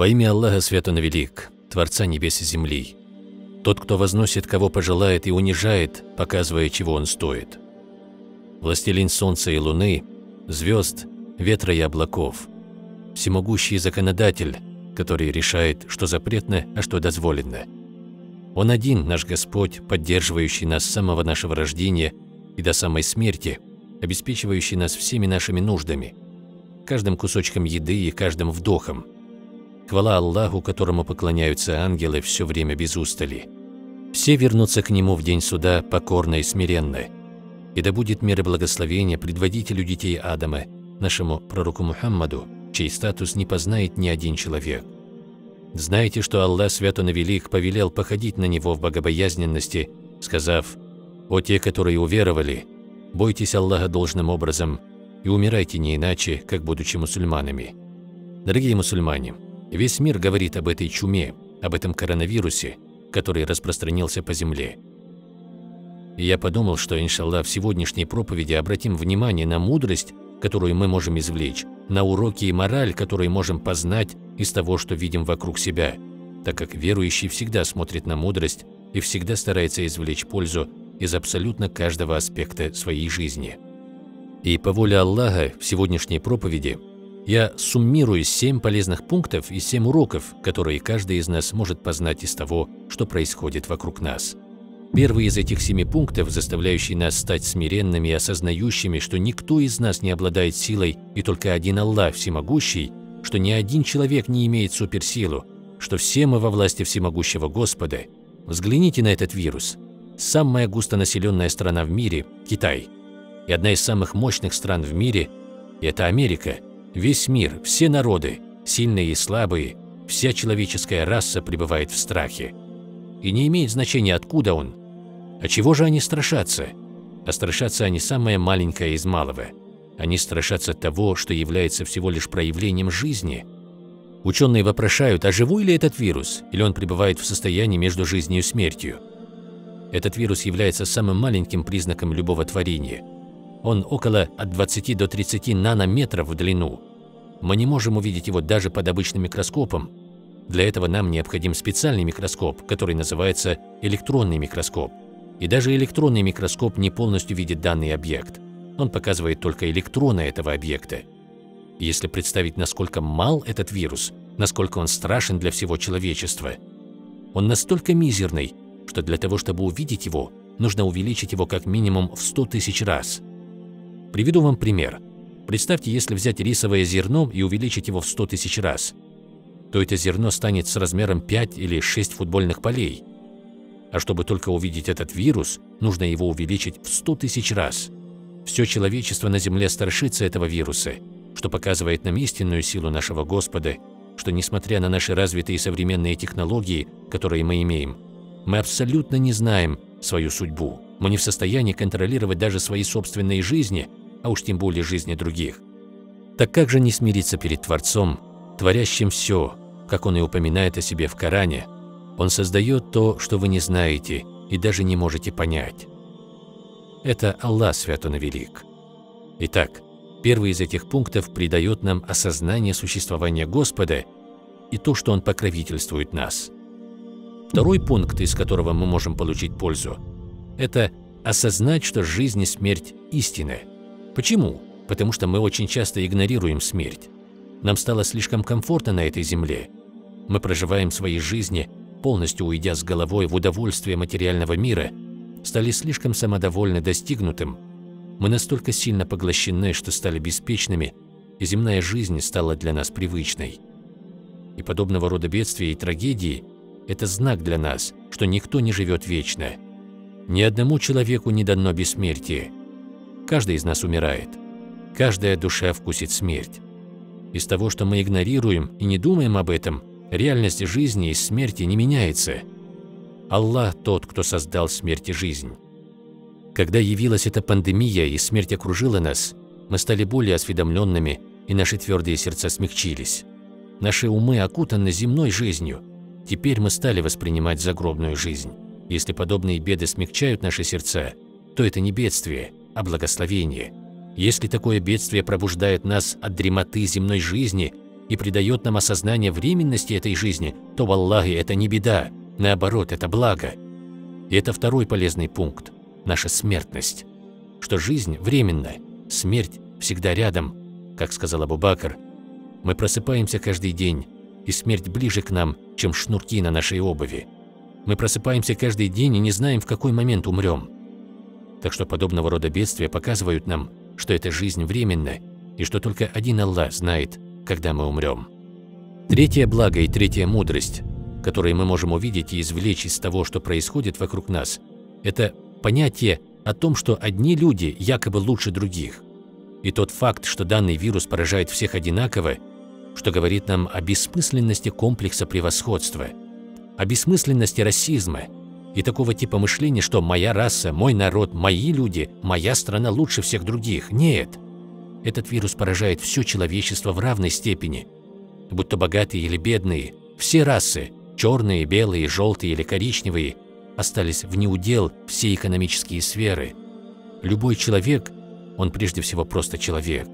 Во имя Аллаха Свят Он Велик, Творца небес и земли. Тот, кто возносит, кого пожелает, и унижает, показывая, чего он стоит. Властелин солнца и луны, звезд, ветра и облаков. Всемогущий законодатель, который решает, что запретно, а что дозволено. Он один, наш Господь, поддерживающий нас с самого нашего рождения и до самой смерти, обеспечивающий нас всеми нашими нуждами, каждым кусочком еды и каждым вдохом – Хвала Аллаху, которому поклоняются ангелы все время без устали. Все вернутся к Нему в день суда покорно и смиренно. И да будет мир и благословение предводителю детей Адама, нашему пророку Мухаммаду, чей статус не познает ни один человек. Знаете, что Аллах Свят Он и Велик повелел походить на Него в богобоязненности, сказав, «О те, которые уверовали, бойтесь Аллаха должным образом и умирайте не иначе, как будучи мусульманами». Дорогие мусульмане, Весь мир говорит об этой чуме, об этом коронавирусе, который распространился по земле. И я подумал, что, иншаллах, в сегодняшней проповеди обратим внимание на мудрость, которую мы можем извлечь, на уроки и мораль, которые можем познать из того, что видим вокруг себя, так как верующий всегда смотрит на мудрость и всегда старается извлечь пользу из абсолютно каждого аспекта своей жизни. И по воле Аллаха в сегодняшней проповеди я суммирую семь полезных пунктов и семь уроков, которые каждый из нас может познать из того, что происходит вокруг нас. Первый из этих семи пунктов, заставляющий нас стать смиренными и осознающими, что никто из нас не обладает силой и только один Аллах всемогущий, что ни один человек не имеет суперсилу, что все мы во власти всемогущего Господа. Взгляните на этот вирус. Самая густонаселенная страна в мире – Китай. И одна из самых мощных стран в мире – это Америка – Весь мир, все народы, сильные и слабые, вся человеческая раса пребывает в страхе. И не имеет значения, откуда он. А чего же они страшатся? А страшатся они самое маленькое из малого. Они страшатся того, что является всего лишь проявлением жизни. Ученые вопрошают, а живой ли этот вирус, или он пребывает в состоянии между жизнью и смертью. Этот вирус является самым маленьким признаком любого творения – он около от 20 до 30 нанометров в длину. Мы не можем увидеть его даже под обычным микроскопом. Для этого нам необходим специальный микроскоп, который называется электронный микроскоп. И даже электронный микроскоп не полностью видит данный объект. Он показывает только электроны этого объекта. если представить, насколько мал этот вирус, насколько он страшен для всего человечества, он настолько мизерный, что для того, чтобы увидеть его, нужно увеличить его как минимум в 100 тысяч раз – Приведу вам пример. Представьте, если взять рисовое зерно и увеличить его в 100 тысяч раз, то это зерно станет с размером 5 или 6 футбольных полей. А чтобы только увидеть этот вирус, нужно его увеличить в 100 тысяч раз. Все человечество на Земле страшится этого вируса, что показывает нам истинную силу нашего Господа, что несмотря на наши развитые современные технологии, которые мы имеем, мы абсолютно не знаем свою судьбу. Мы не в состоянии контролировать даже свои собственные жизни – а уж тем более жизни других. Так как же не смириться перед Творцом, творящим все, как Он и упоминает о себе в Коране, Он создает то, что вы не знаете и даже не можете понять. Это Аллах Свят Он Велик. Итак, первый из этих пунктов придает нам осознание существования Господа и то, что Он покровительствует нас. Второй пункт, из которого мы можем получить пользу, это осознать, что жизнь и смерть истинны. Почему? Потому что мы очень часто игнорируем смерть. Нам стало слишком комфортно на этой земле. Мы проживаем свои жизни, полностью уйдя с головой в удовольствие материального мира, стали слишком самодовольны достигнутым. Мы настолько сильно поглощены, что стали беспечными, и земная жизнь стала для нас привычной. И подобного рода бедствия и трагедии – это знак для нас, что никто не живет вечно. Ни одному человеку не дано бессмертие – Каждый из нас умирает. Каждая душа вкусит смерть. Из того, что мы игнорируем и не думаем об этом, реальность жизни и смерти не меняется. Аллах тот, кто создал смерть и жизнь. Когда явилась эта пандемия и смерть окружила нас, мы стали более осведомленными, и наши твердые сердца смягчились. Наши умы окутаны земной жизнью. Теперь мы стали воспринимать загробную жизнь. Если подобные беды смягчают наши сердца, то это не бедствие, а благословение. Если такое бедствие пробуждает нас от дремоты земной жизни, и придает нам осознание временности этой жизни, то в Аллахе это не беда, наоборот, это благо. И это второй полезный пункт – наша смертность. Что жизнь временна, смерть всегда рядом, как сказал Абу Бакр. Мы просыпаемся каждый день, и смерть ближе к нам, чем шнурки на нашей обуви. Мы просыпаемся каждый день и не знаем, в какой момент умрем. Так что подобного рода бедствия показывают нам, что эта жизнь временна, и что только один Аллах знает, когда мы умрем. Третье благо и третья мудрость, которые мы можем увидеть и извлечь из того, что происходит вокруг нас, это понятие о том, что одни люди якобы лучше других. И тот факт, что данный вирус поражает всех одинаково, что говорит нам о бессмысленности комплекса превосходства, о бессмысленности расизма и такого типа мышления, что моя раса, мой народ, мои люди, моя страна лучше всех других. Нет. Этот вирус поражает все человечество в равной степени. Будь то богатые или бедные, все расы, черные, белые, желтые или коричневые, остались в неудел все экономические сферы. Любой человек, он прежде всего просто человек.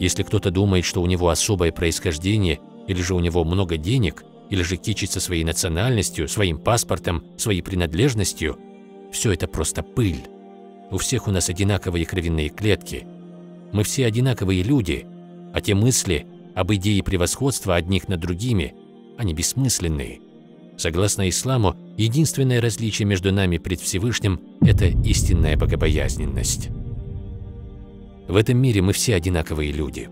Если кто-то думает, что у него особое происхождение, или же у него много денег, или же кичится своей национальностью, своим паспортом, своей принадлежностью, все это просто пыль. У всех у нас одинаковые кровяные клетки – мы все одинаковые люди, а те мысли об идее превосходства одних над другими, они бессмысленные. Согласно исламу, единственное различие между нами пред Всевышним – это истинная богобоязненность. В этом мире мы все одинаковые люди.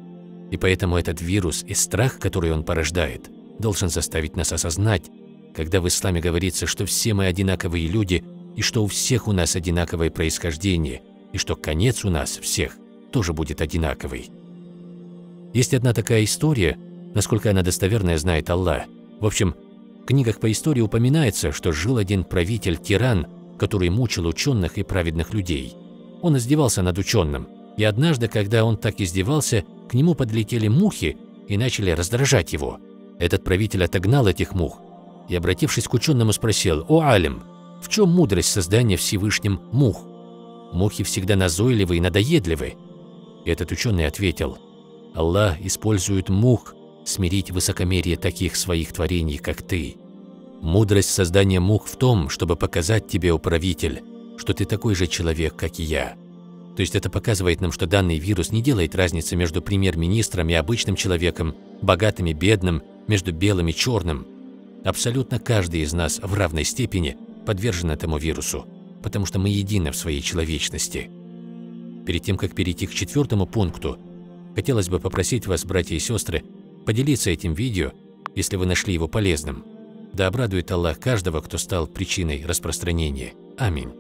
И поэтому этот вирус и страх, который он порождает, должен заставить нас осознать, когда в исламе говорится, что все мы одинаковые люди и что у всех у нас одинаковое происхождение, и что конец у нас всех тоже будет одинаковый. Есть одна такая история, насколько она достоверная, знает Аллах. В общем, в книгах по истории упоминается, что жил один правитель-тиран, который мучил ученых и праведных людей. Он издевался над ученым, и однажды, когда он так издевался, к нему подлетели мухи и начали раздражать его. Этот правитель отогнал этих мух и, обратившись к ученому, спросил, «О, Алим, в чем мудрость создания Всевышним мух? Мухи всегда назойливы и надоедливы, этот ученый ответил, «Аллах использует мух смирить высокомерие таких своих творений, как ты. Мудрость создания мух в том, чтобы показать тебе, управитель, что ты такой же человек, как и я». То есть это показывает нам, что данный вирус не делает разницы между премьер-министром и обычным человеком, богатым и бедным, между белым и черным. Абсолютно каждый из нас в равной степени подвержен этому вирусу, потому что мы едины в своей человечности. Перед тем, как перейти к четвертому пункту, хотелось бы попросить вас, братья и сестры, поделиться этим видео, если вы нашли его полезным. Да обрадует Аллах каждого, кто стал причиной распространения. Аминь.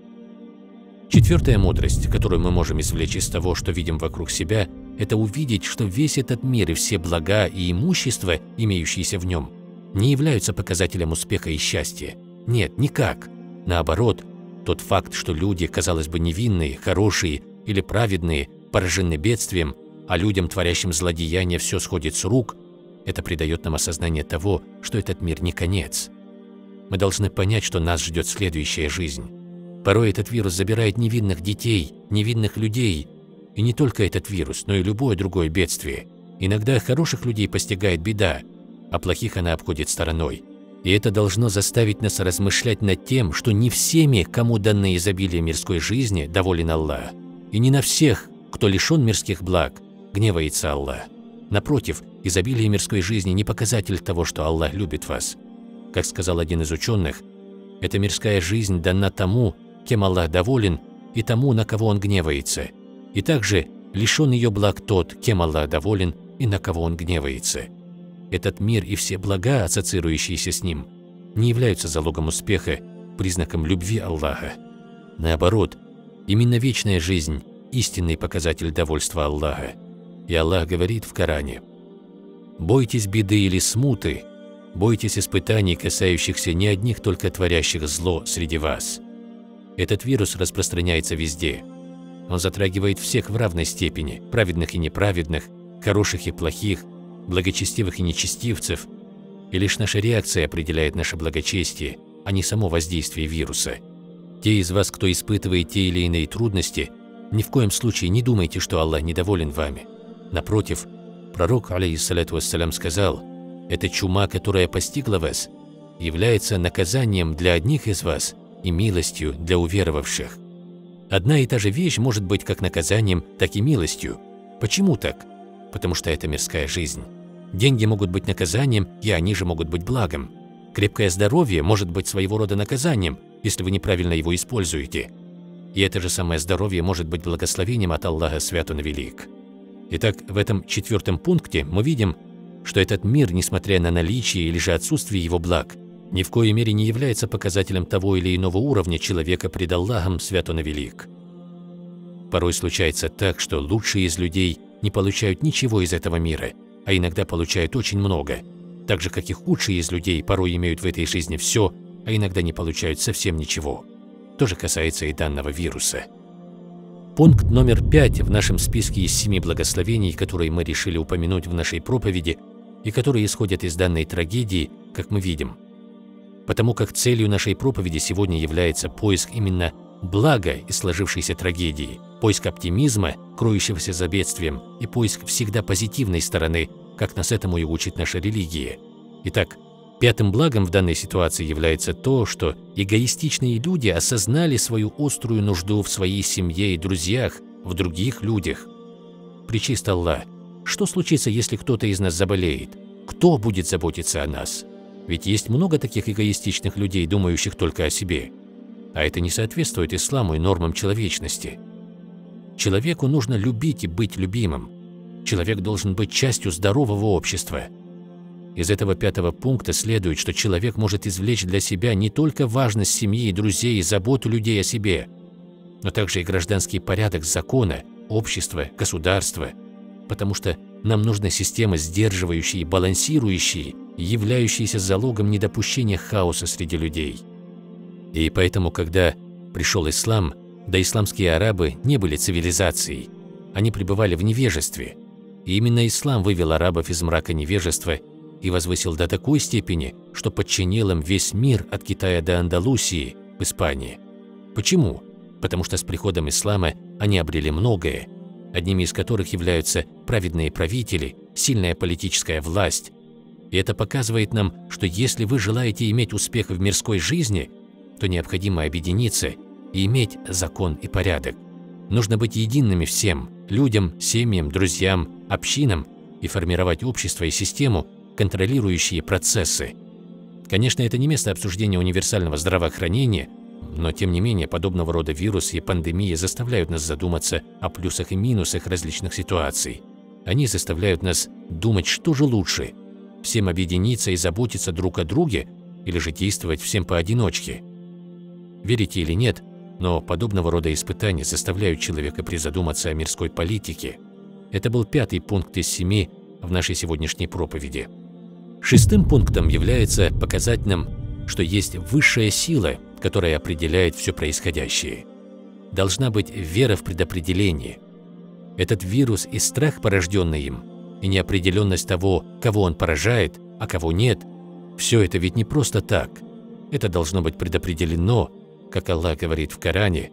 Четвертая мудрость, которую мы можем извлечь из того, что видим вокруг себя, это увидеть, что весь этот мир и все блага и имущество, имеющиеся в нем, не являются показателем успеха и счастья. Нет, никак. Наоборот, тот факт, что люди, казалось бы, невинные, хорошие, или праведные поражены бедствием, а людям, творящим злодеяния, все сходит с рук, это придает нам осознание того, что этот мир не конец. Мы должны понять, что нас ждет следующая жизнь. Порой этот вирус забирает невинных детей, невинных людей. И не только этот вирус, но и любое другое бедствие. Иногда хороших людей постигает беда, а плохих она обходит стороной. И это должно заставить нас размышлять над тем, что не всеми, кому даны изобилие мирской жизни, доволен Аллах. И не на всех, кто лишен мирских благ, гневается Аллах. Напротив, изобилие мирской жизни не показатель того, что Аллах любит вас. Как сказал один из ученых, эта мирская жизнь дана тому, кем Аллах доволен, и тому, на кого Он гневается. И также лишен ее благ тот, кем Аллах доволен и на кого Он гневается. Этот мир и все блага, ассоциирующиеся с ним, не являются залогом успеха, признаком любви Аллаха. Наоборот, Именно вечная жизнь – истинный показатель довольства Аллаха. И Аллах говорит в Коране, «Бойтесь беды или смуты, бойтесь испытаний, касающихся не одних только творящих зло среди вас». Этот вирус распространяется везде. Он затрагивает всех в равной степени, праведных и неправедных, хороших и плохих, благочестивых и нечестивцев. И лишь наша реакция определяет наше благочестие, а не само воздействие вируса. Те из вас, кто испытывает те или иные трудности, ни в коем случае не думайте, что Аллах недоволен вами. Напротив, Пророк, алейхиссалату вассалям, сказал, «Эта чума, которая постигла вас, является наказанием для одних из вас и милостью для уверовавших». Одна и та же вещь может быть как наказанием, так и милостью. Почему так? Потому что это мирская жизнь. Деньги могут быть наказанием, и они же могут быть благом. Крепкое здоровье может быть своего рода наказанием, если вы неправильно его используете. И это же самое здоровье может быть благословением от Аллаха Свят Он Велик. Итак, в этом четвертом пункте мы видим, что этот мир, несмотря на наличие или же отсутствие его благ, ни в коей мере не является показателем того или иного уровня человека пред Аллахом Свят Он Велик. Порой случается так, что лучшие из людей не получают ничего из этого мира, а иногда получают очень много, так же, как и худшие из людей порой имеют в этой жизни все, а иногда не получают совсем ничего. То же касается и данного вируса. Пункт номер пять в нашем списке из семи благословений, которые мы решили упомянуть в нашей проповеди и которые исходят из данной трагедии, как мы видим. Потому как целью нашей проповеди сегодня является поиск именно блага из сложившейся трагедии, поиск оптимизма, кроющегося за бедствием, и поиск всегда позитивной стороны, как нас этому и учит наша религия. Итак, Пятым благом в данной ситуации является то, что эгоистичные люди осознали свою острую нужду в своей семье и друзьях, в других людях. Причист Аллах, что случится, если кто-то из нас заболеет? Кто будет заботиться о нас? Ведь есть много таких эгоистичных людей, думающих только о себе. А это не соответствует исламу и нормам человечности. Человеку нужно любить и быть любимым. Человек должен быть частью здорового общества – из этого пятого пункта следует, что человек может извлечь для себя не только важность семьи и друзей и заботу людей о себе, но также и гражданский порядок закона, общества, государства, потому что нам нужна система, сдерживающая и балансирующая, являющаяся залогом недопущения хаоса среди людей. И поэтому, когда пришел ислам, да исламские арабы не были цивилизацией, они пребывали в невежестве. И именно ислам вывел арабов из мрака невежества и возвысил до такой степени, что подчинил им весь мир от Китая до Андалусии в Испании. Почему? Потому что с приходом ислама они обрели многое, одними из которых являются праведные правители, сильная политическая власть. И это показывает нам, что если вы желаете иметь успех в мирской жизни, то необходимо объединиться и иметь закон и порядок. Нужно быть едиными всем – людям, семьям, друзьям, общинам и формировать общество и систему, контролирующие процессы. Конечно, это не место обсуждения универсального здравоохранения, но тем не менее подобного рода вирусы и пандемии заставляют нас задуматься о плюсах и минусах различных ситуаций. Они заставляют нас думать, что же лучше – всем объединиться и заботиться друг о друге или же действовать всем поодиночке. Верите или нет, но подобного рода испытания заставляют человека призадуматься о мирской политике. Это был пятый пункт из семи в нашей сегодняшней проповеди. Шестым пунктом является показать нам, что есть высшая сила, которая определяет все происходящее. Должна быть вера в предопределение. Этот вирус и страх, порожденный им, и неопределенность того, кого он поражает, а кого нет, все это ведь не просто так. Это должно быть предопределено, как Аллах говорит в Коране,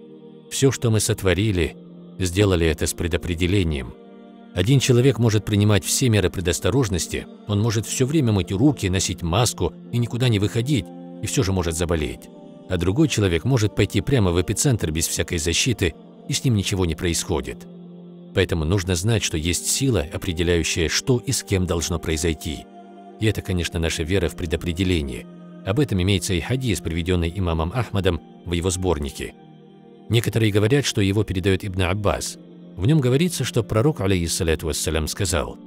«Все, что мы сотворили, сделали это с предопределением». Один человек может принимать все меры предосторожности, он может все время мыть руки, носить маску и никуда не выходить, и все же может заболеть. А другой человек может пойти прямо в эпицентр без всякой защиты, и с ним ничего не происходит. Поэтому нужно знать, что есть сила, определяющая, что и с кем должно произойти. И это, конечно, наша вера в предопределение. Об этом имеется и хадис, приведенный имамом Ахмадом в его сборнике. Некоторые говорят, что его передает Ибн Аббас – в нем говорится, что пророк, алейхиссалату вассалям, сказал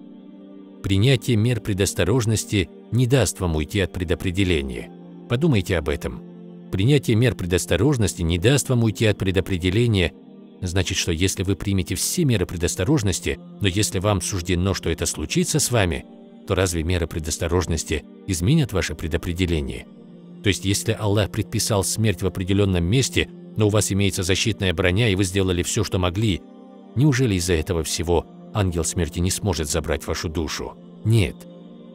«Принятие мер предосторожности не даст вам уйти от предопределения. Подумайте об этом. Принятие мер предосторожности не даст вам уйти от предопределения, значит, что если вы примете все меры предосторожности, но если вам суждено, что это случится с вами, то разве меры предосторожности изменят ваше предопределение? То есть, если Аллах предписал смерть в определенном месте, но у вас имеется защитная броня, и вы сделали все, что могли, Неужели из-за этого всего ангел смерти не сможет забрать вашу душу? Нет.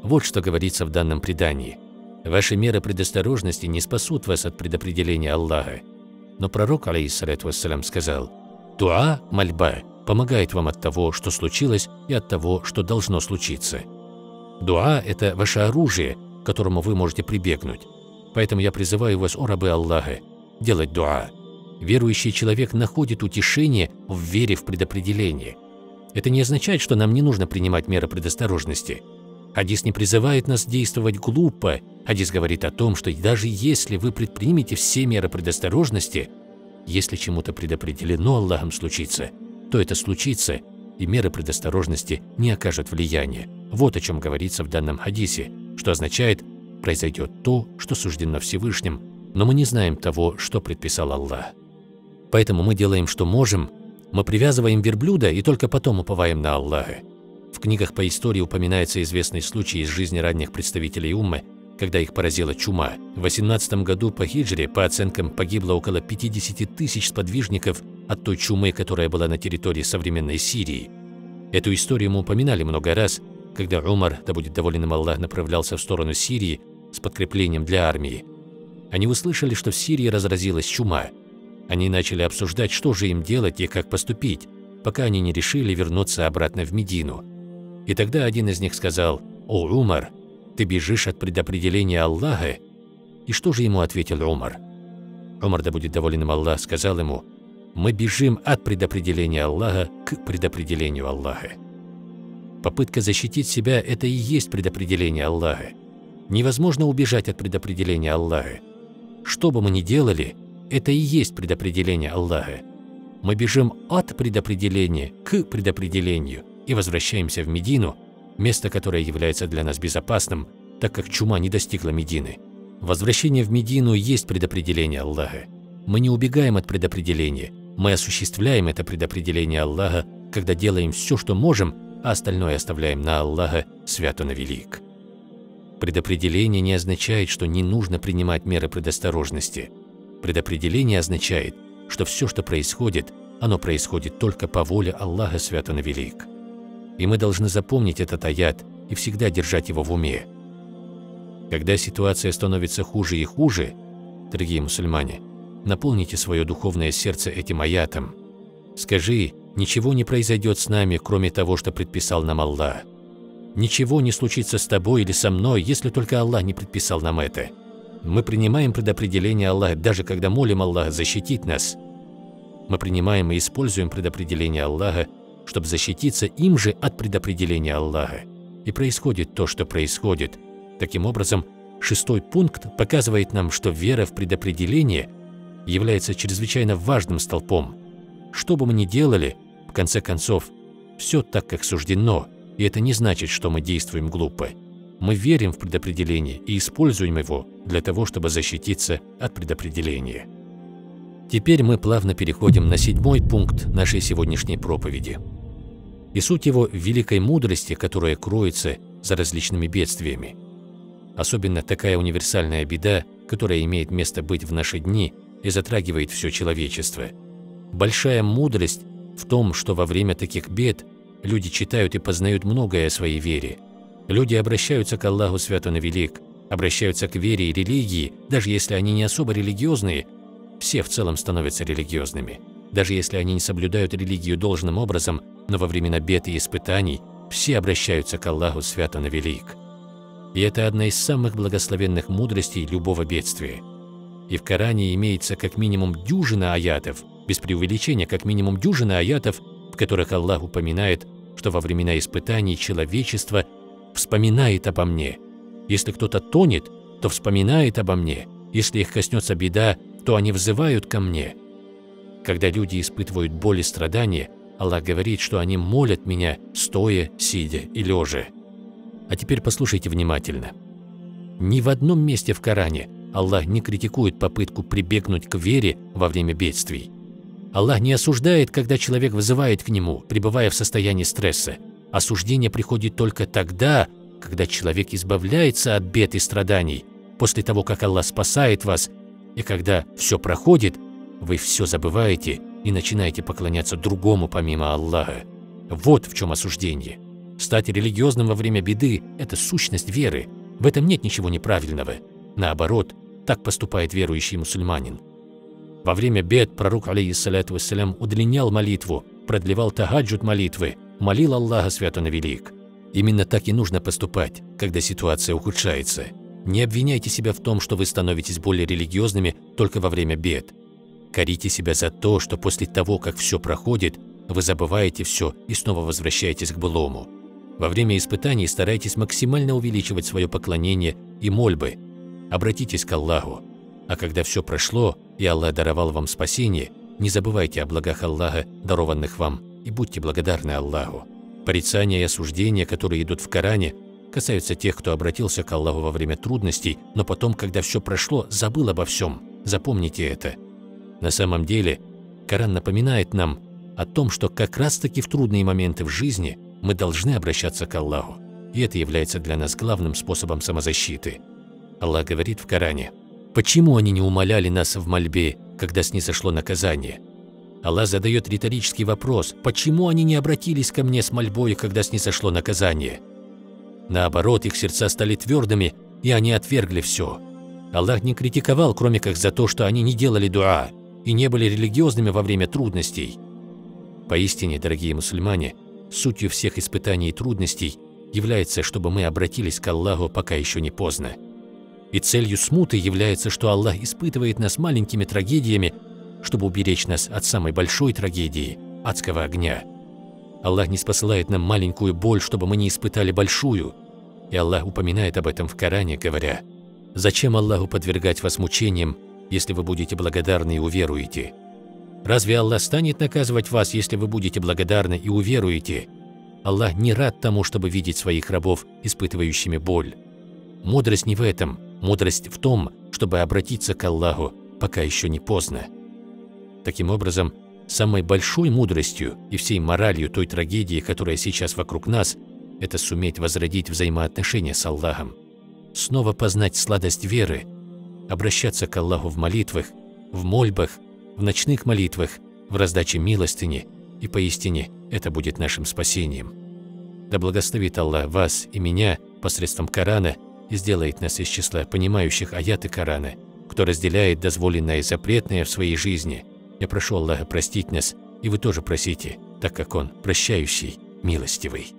Вот что говорится в данном предании. Ваши меры предосторожности не спасут вас от предопределения Аллаха. Но пророк, алейхиссалату вассалям, сказал, «Туа – мольба, помогает вам от того, что случилось, и от того, что должно случиться. Дуа – это ваше оружие, к которому вы можете прибегнуть. Поэтому я призываю вас, о рабы Аллаха, делать дуа. Верующий человек находит утешение в вере в предопределение. Это не означает, что нам не нужно принимать меры предосторожности. Хадис не призывает нас действовать глупо. Хадис говорит о том, что даже если вы предпримете все меры предосторожности, если чему-то предопределено Аллахом случиться, то это случится, и меры предосторожности не окажут влияния. Вот о чем говорится в данном хадисе, что означает «произойдет то, что суждено Всевышним, но мы не знаем того, что предписал Аллах». Поэтому мы делаем, что можем, мы привязываем верблюда и только потом уповаем на Аллаха. В книгах по истории упоминается известный случай из жизни ранних представителей уммы, когда их поразила чума. В 18 году по хиджре, по оценкам, погибло около 50 тысяч сподвижников от той чумы, которая была на территории современной Сирии. Эту историю мы упоминали много раз, когда Умар, да будет доволен им Аллах, направлялся в сторону Сирии с подкреплением для армии. Они услышали, что в Сирии разразилась чума – они начали обсуждать, что же им делать и как поступить, пока они не решили вернуться обратно в Медину. И тогда один из них сказал, «О, Умар, ты бежишь от предопределения Аллаха?» И что же ему ответил Умар? Умар, да будет доволен им Аллах, сказал ему, «Мы бежим от предопределения Аллаха к предопределению Аллаха». Попытка защитить себя – это и есть предопределение Аллаха. Невозможно убежать от предопределения Аллаха. Что бы мы ни делали – это и есть предопределение Аллаха. Мы бежим от предопределения к предопределению и возвращаемся в Медину, место, которое является для нас безопасным, так как чума не достигла Медины. Возвращение в Медину есть предопределение Аллаха. Мы не убегаем от предопределения, мы осуществляем это предопределение Аллаха, когда делаем все, что можем, а остальное оставляем на Аллаха, свят он и велик. Предопределение не означает, что не нужно принимать меры предосторожности – Предопределение означает, что все, что происходит, оно происходит только по воле Аллаха Свято Велик. И мы должны запомнить этот аят и всегда держать его в уме. Когда ситуация становится хуже и хуже, дорогие мусульмане, наполните свое духовное сердце этим аятом. Скажи, ничего не произойдет с нами, кроме того, что предписал нам Аллах. Ничего не случится с тобой или со мной, если только Аллах не предписал нам это. Мы принимаем предопределение Аллаха, даже когда молим Аллаха защитить нас. Мы принимаем и используем предопределение Аллаха, чтобы защититься им же от предопределения Аллаха. И происходит то, что происходит. Таким образом, шестой пункт показывает нам, что вера в предопределение является чрезвычайно важным столпом. Что бы мы ни делали, в конце концов, все так, как суждено, и это не значит, что мы действуем глупо. Мы верим в предопределение и используем его для того, чтобы защититься от предопределения. Теперь мы плавно переходим на седьмой пункт нашей сегодняшней проповеди. И суть его великой мудрости, которая кроется за различными бедствиями. Особенно такая универсальная беда, которая имеет место быть в наши дни и затрагивает все человечество. Большая мудрость в том, что во время таких бед люди читают и познают многое о своей вере – Люди обращаются к Аллаху Свят Он Велик, обращаются к вере и религии, даже если они не особо религиозные, все в целом становятся религиозными. Даже если они не соблюдают религию должным образом, но во времена бед и испытаний все обращаются к Аллаху Свят Он Велик. И это одна из самых благословенных мудростей любого бедствия. И в Коране имеется как минимум дюжина аятов, без преувеличения как минимум дюжина аятов, в которых Аллах упоминает, что во времена испытаний человечество вспоминает обо мне. Если кто-то тонет, то вспоминает обо мне. Если их коснется беда, то они взывают ко мне. Когда люди испытывают боль и страдания, Аллах говорит, что они молят меня, стоя, сидя и лежа. А теперь послушайте внимательно. Ни в одном месте в Коране Аллах не критикует попытку прибегнуть к вере во время бедствий. Аллах не осуждает, когда человек вызывает к Нему, пребывая в состоянии стресса. Осуждение приходит только тогда, когда человек избавляется от бед и страданий, после того, как Аллах спасает вас, и когда все проходит, вы все забываете и начинаете поклоняться другому помимо Аллаха. Вот в чем осуждение. Стать религиозным во время беды – это сущность веры. В этом нет ничего неправильного. Наоборот, так поступает верующий мусульманин. Во время бед пророк, алейхиссалату вассалям, удлинял молитву – продлевал тагаджуд молитвы, молил Аллаха свято на велик. Именно так и нужно поступать, когда ситуация ухудшается. Не обвиняйте себя в том, что вы становитесь более религиозными только во время бед. Корите себя за то, что после того, как все проходит, вы забываете все и снова возвращаетесь к былому. Во время испытаний старайтесь максимально увеличивать свое поклонение и мольбы. Обратитесь к Аллаху. А когда все прошло, и Аллах даровал вам спасение, не забывайте о благах Аллаха, дарованных вам, и будьте благодарны Аллаху. Порицания и осуждения, которые идут в Коране, касаются тех, кто обратился к Аллаху во время трудностей, но потом, когда все прошло, забыл обо всем. Запомните это. На самом деле, Коран напоминает нам о том, что как раз-таки в трудные моменты в жизни мы должны обращаться к Аллаху. И это является для нас главным способом самозащиты. Аллах говорит в Коране, «Почему они не умоляли нас в мольбе, когда снизошло наказание?» Аллах задает риторический вопрос, почему они не обратились ко мне с мольбой, когда снизошло наказание? Наоборот, их сердца стали твердыми, и они отвергли все. Аллах не критиковал, кроме как за то, что они не делали дуа и не были религиозными во время трудностей. Поистине, дорогие мусульмане, сутью всех испытаний и трудностей является, чтобы мы обратились к Аллаху, пока еще не поздно. И целью смуты является, что Аллах испытывает нас маленькими трагедиями, чтобы уберечь нас от самой большой трагедии – адского огня. Аллах не спосылает нам маленькую боль, чтобы мы не испытали большую. И Аллах упоминает об этом в Коране, говоря, «Зачем Аллаху подвергать вас мучениям, если вы будете благодарны и уверуете? Разве Аллах станет наказывать вас, если вы будете благодарны и уверуете? Аллах не рад тому, чтобы видеть своих рабов, испытывающими боль. Мудрость не в этом, мудрость в том, чтобы обратиться к Аллаху, пока еще не поздно. Таким образом, самой большой мудростью и всей моралью той трагедии, которая сейчас вокруг нас, это суметь возродить взаимоотношения с Аллахом, снова познать сладость веры, обращаться к Аллаху в молитвах, в мольбах, в ночных молитвах, в раздаче милостыни, и поистине это будет нашим спасением. Да благословит Аллах вас и меня посредством Корана и сделает нас из числа понимающих аяты Корана, кто разделяет дозволенное и запретное в своей жизни – я прошу Аллаха простить нас, и вы тоже просите, так как Он прощающий, милостивый.